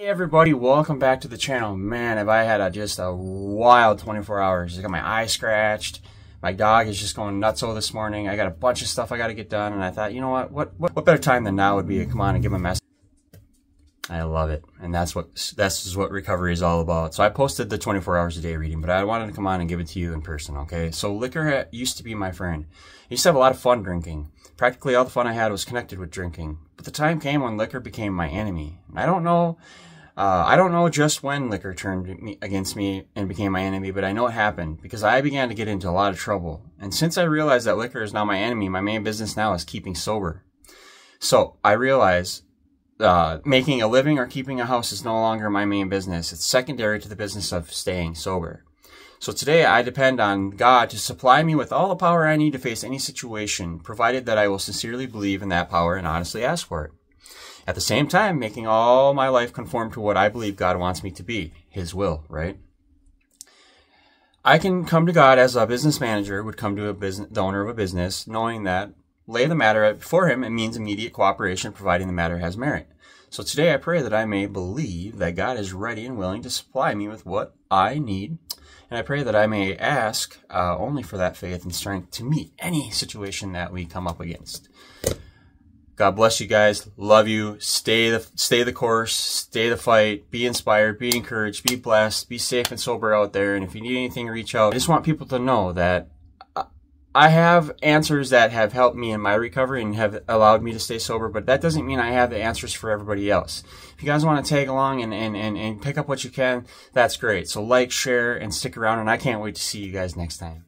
Hey everybody, welcome back to the channel. Man, have I had a, just a wild 24 hours. I got my eye scratched. My dog is just going nuts over this morning. I got a bunch of stuff I got to get done, and I thought, you know what? What what, what better time than now would be to come on and give a message. I love it, and that's what that's is what recovery is all about. So I posted the 24 hours a day reading, but I wanted to come on and give it to you in person. Okay, so liquor used to be my friend. I used to have a lot of fun drinking. Practically all the fun I had was connected with drinking. But the time came when liquor became my enemy. I don't know uh, I don't know just when liquor turned me, against me and became my enemy, but I know it happened because I began to get into a lot of trouble. And since I realized that liquor is now my enemy, my main business now is keeping sober. So I realize uh, making a living or keeping a house is no longer my main business. It's secondary to the business of staying sober. So today I depend on God to supply me with all the power I need to face any situation, provided that I will sincerely believe in that power and honestly ask for it. At the same time, making all my life conform to what I believe God wants me to be, His will, right? I can come to God as a business manager would come to a business, the owner of a business, knowing that lay the matter before him, it means immediate cooperation, providing the matter has merit. So today I pray that I may believe that God is ready and willing to supply me with what I need. And I pray that I may ask uh, only for that faith and strength to meet any situation that we come up against. God bless you guys. Love you. Stay the stay the course. Stay the fight. Be inspired. Be encouraged. Be blessed. Be safe and sober out there. And if you need anything, reach out. I just want people to know that I have answers that have helped me in my recovery and have allowed me to stay sober, but that doesn't mean I have the answers for everybody else. If you guys want to tag along and, and, and, and pick up what you can, that's great. So like, share, and stick around, and I can't wait to see you guys next time.